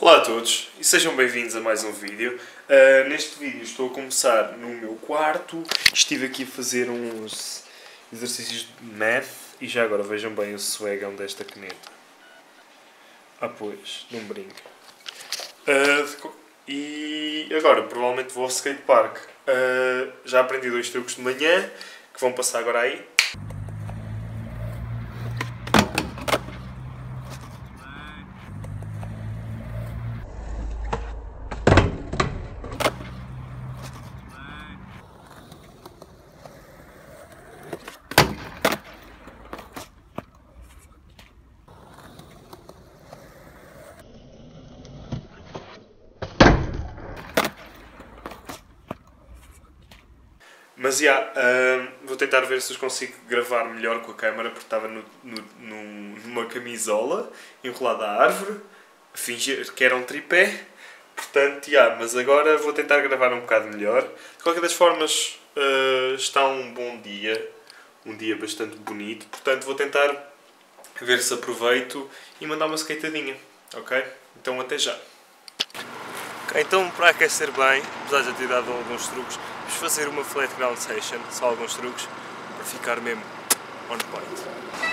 Olá a todos e sejam bem-vindos a mais um vídeo. Uh, neste vídeo estou a começar no meu quarto. Estive aqui a fazer uns exercícios de math e já agora vejam bem o swagão desta caneta. Ah pois, não brinco. Uh, e agora provavelmente vou ao skatepark. Uh, já aprendi dois truques de manhã que vão passar agora aí. Mas, já, yeah, uh, vou tentar ver se consigo gravar melhor com a câmera, porque estava no, no, numa camisola, enrolada à árvore, fingir que era um tripé. Portanto, yeah, mas agora vou tentar gravar um bocado melhor. De qualquer das formas, uh, está um bom dia, um dia bastante bonito. Portanto, vou tentar ver se aproveito e mandar uma skateadinha, ok? Então, até já. Então, para aquecer bem, apesar de ter dado alguns truques, vamos fazer uma flat ground session, só alguns truques, para ficar mesmo on point.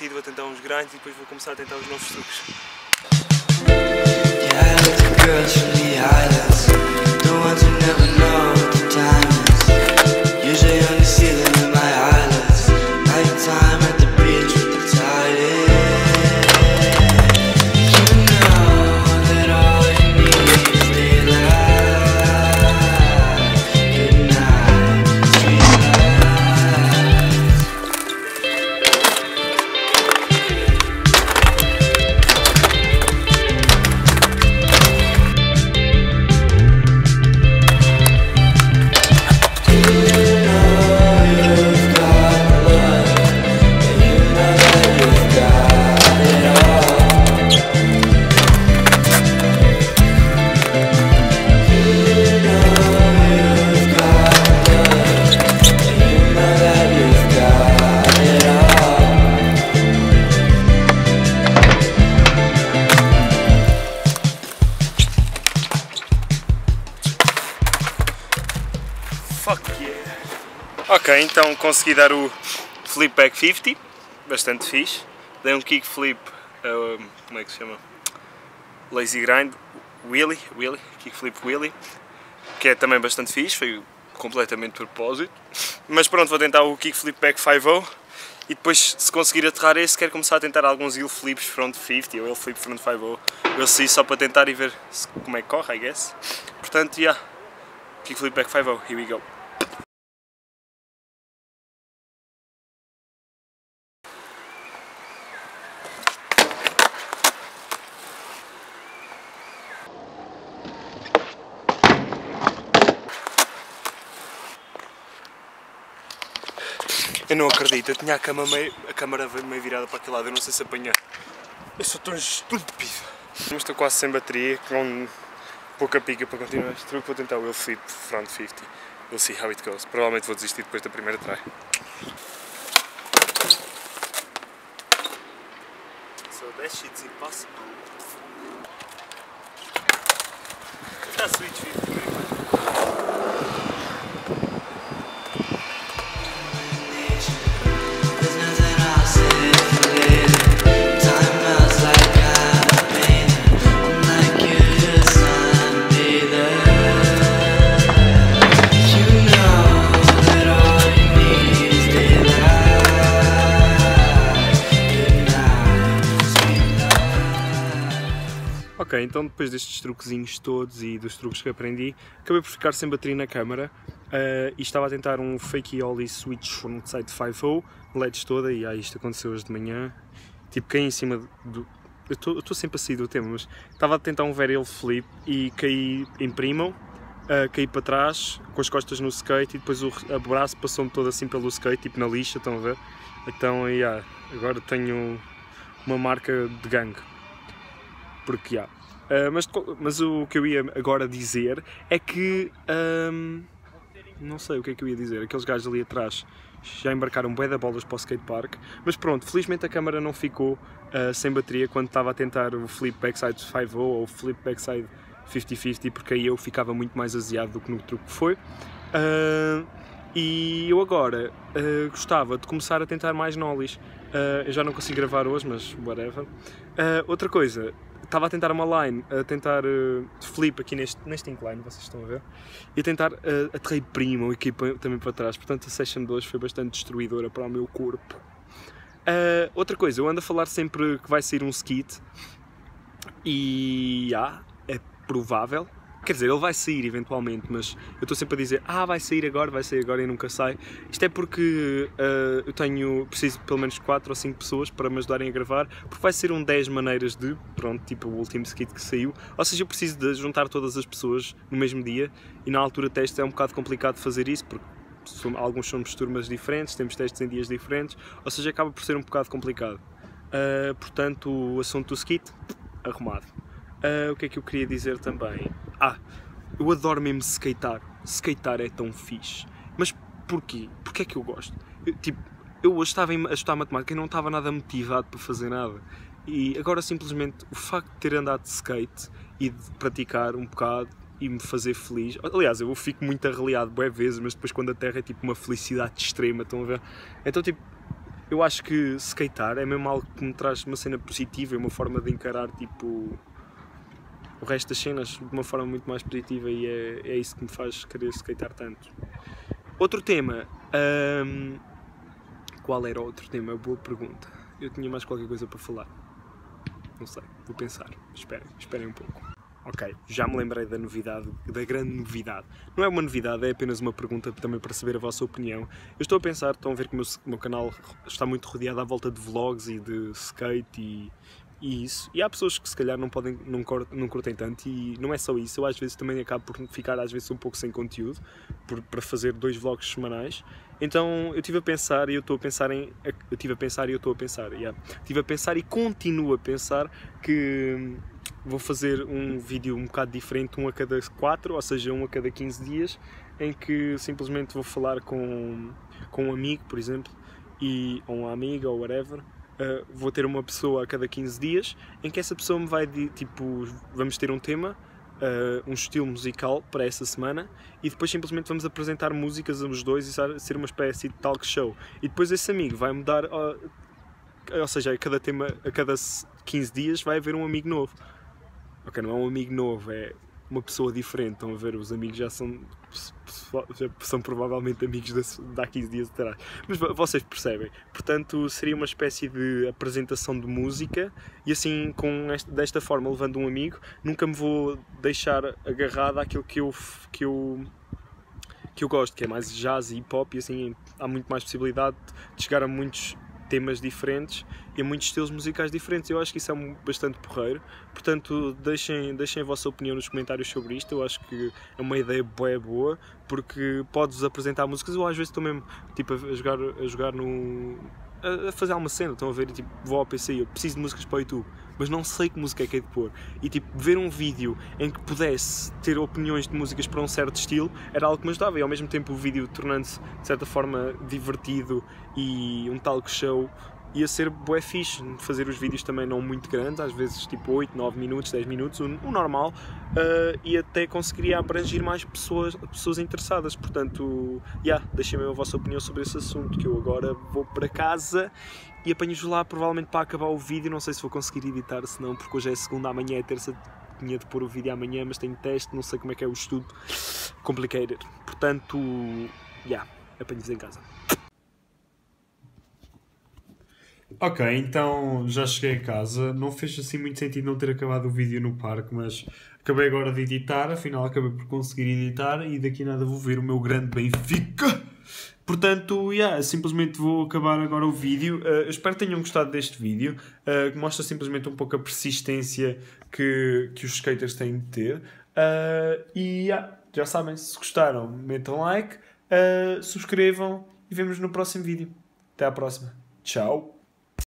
Aquecido, vou tentar uns grinds e depois vou começar a tentar os novos truques. Ok, então consegui dar o flip back 50, bastante fixe. Dei um kick flip, uh, como é que se chama? Lazy grind, wheelie, wheelie, kick flip wheelie, que é também bastante fixe, foi completamente de propósito. Mas pronto, vou tentar o kick flip back 50 e depois se conseguir aterrar esse quero começar a tentar alguns heel flips front 50 ou heel flip front 50 eu sei só para tentar e ver como é que corre, I guess. Portanto, yeah, kickflip back 5 here we go. Eu não acredito, eu tinha a, cama meio, a câmera meio virada para aquele lado, eu não sei se apanhar. Eu sou tão estúpido. Estou quase sem bateria, com pouca pica para continuar este truque. Vou tentar o flip front 50. We'll see how it goes. Provavelmente vou desistir depois da primeira try. So that shit's impossible. That's sweet Ok, então depois destes truquezinhos todos e dos truques que aprendi, acabei por ficar sem bateria na câmara uh, e estava a tentar um fake ollie switch frontside 5.0, LEDs toda e ah, isto aconteceu hoje de manhã, tipo caí em cima do... Eu estou sempre a sair do tema, mas estava a tentar um varial flip e caí em primo, uh, caí para trás, com as costas no skate e depois o braço passou-me todo assim pelo skate, tipo na lixa, estão a ver? Então, yeah, agora tenho uma marca de gangue. Porque, yeah. Uh, mas, mas o que eu ia agora dizer é que... Um, não sei o que é que eu ia dizer, aqueles gajos ali atrás já embarcaram bué de bolas para o skatepark, mas pronto, felizmente a câmera não ficou uh, sem bateria quando estava a tentar o flip backside 5 ou o flip backside 50-50, porque aí eu ficava muito mais aziado do que no truque que foi. Uh, e eu agora uh, gostava de começar a tentar mais nollies. Uh, eu já não consigo gravar hoje, mas whatever. outra coisa, estava a tentar uma line, a tentar uh, flip aqui neste, neste incline, vocês estão a ver, e a tentar uh, aterrei prima o equipa também para trás, portanto a session 2 foi bastante destruidora para o meu corpo. Uh, outra coisa, eu ando a falar sempre que vai sair um skit e ah, é provável, Quer dizer, ele vai sair eventualmente, mas eu estou sempre a dizer ah, vai sair agora, vai sair agora e nunca sai. Isto é porque uh, eu tenho, preciso de pelo menos 4 ou 5 pessoas para me ajudarem a gravar, porque vai ser um 10 maneiras de, pronto, tipo o último skit que saiu. Ou seja, eu preciso de juntar todas as pessoas no mesmo dia e na altura teste é um bocado complicado fazer isso, porque alguns somos turmas diferentes, temos testes em dias diferentes, ou seja, acaba por ser um bocado complicado. Uh, portanto, o assunto do skit, arrumado. Uh, o que é que eu queria dizer também? Ah, eu adoro mesmo skatear. Skatear é tão fixe. Mas porquê? Porquê é que eu gosto? Eu, tipo, eu hoje estava a estudar matemática e não estava nada motivado para fazer nada. E agora simplesmente o facto de ter andado de skate e de praticar um bocado e me fazer feliz. Aliás, eu fico muito arreliado boas vezes, mas depois quando a terra é tipo uma felicidade extrema, estão a ver? Então tipo, eu acho que skatear é mesmo algo que me traz uma cena positiva e uma forma de encarar tipo o resto das cenas de uma forma muito mais positiva e é, é isso que me faz querer skatear tanto. Outro tema. Um, qual era outro tema? Boa pergunta. Eu tinha mais qualquer coisa para falar. Não sei, vou pensar. Esperem, esperem um pouco. Ok, já me lembrei da novidade, da grande novidade. Não é uma novidade, é apenas uma pergunta também para saber a vossa opinião. Eu estou a pensar, estão a ver que o meu, meu canal está muito rodeado à volta de vlogs e de skate e, e isso. E há pessoas que se calhar não podem, não, não curtem tanto e não é só isso. Eu às vezes também acabo por ficar às vezes um pouco sem conteúdo por, para fazer dois vlogs semanais. Então eu tive a pensar e eu estou a pensar em. Eu tive a pensar e eu estou a pensar. Yeah. Tive a pensar e continuo a pensar que vou fazer um vídeo um bocado diferente, um a cada 4, ou seja, um a cada 15 dias, em que simplesmente vou falar com, com um amigo, por exemplo, e, ou uma amiga ou whatever, uh, vou ter uma pessoa a cada 15 dias em que essa pessoa me vai, tipo, vamos ter um tema, uh, um estilo musical para essa semana e depois simplesmente vamos apresentar músicas os dois e ser uma espécie de talk show. E depois esse amigo vai mudar, uh, ou seja, a cada tema, a cada 15 dias vai haver um amigo novo. Ok, não é um amigo novo, é uma pessoa diferente. Estão a ver, os amigos já são, já são provavelmente amigos de, de há 15 dias atrás. Mas vocês percebem. Portanto, seria uma espécie de apresentação de música e assim, com esta, desta forma, levando um amigo, nunca me vou deixar agarrado àquilo que eu, que eu que eu gosto, que é mais jazz e hip hop, e assim há muito mais possibilidade de chegar a muitos temas diferentes e muitos estilos musicais diferentes. Eu acho que isso é bastante porreiro. Portanto, deixem, deixem a vossa opinião nos comentários sobre isto. Eu acho que é uma ideia boa, boa porque podes apresentar músicas ou às vezes estou mesmo tipo, a, jogar, a jogar no. A, fazer alguma cena, estão a ver? Tipo, vou ao PC e eu preciso de músicas para o YouTube, mas não sei que música é que é de pôr. E tipo, ver um vídeo em que pudesse ter opiniões de músicas para um certo estilo era algo que me ajudava. E ao mesmo tempo o vídeo tornando-se de certa forma divertido e um talk show ia ser bué fixe fazer os vídeos também não muito grandes, às vezes tipo 8, 9 minutos, 10 minutos, o, o normal, uh, e até conseguiria abranger mais pessoas, pessoas interessadas. Portanto, yeah, deixem-me a vossa opinião sobre esse assunto, que eu agora vou para casa e apanho-vos lá provavelmente para acabar o vídeo. Não sei se vou conseguir editar, se não, porque hoje é segunda, amanhã é terça. Tinha de pôr o vídeo amanhã, mas tenho teste, não sei como é que é o estudo. Complicated. Portanto, yeah, apanho-vos em casa. Ok, então já cheguei a casa. Não fez assim muito sentido não ter acabado o vídeo no parque, mas acabei agora de editar. Afinal, acabei por conseguir editar e daqui nada vou ver o meu grande Benfica. Portanto, yeah, simplesmente vou acabar agora o vídeo. Uh, espero que tenham gostado deste vídeo, uh, que mostra simplesmente um pouco a persistência que, que os skaters têm de ter. Uh, e yeah, já sabem, se gostaram, metam like, subscrevam e vemos no próximo vídeo. Até à próxima. Tchau!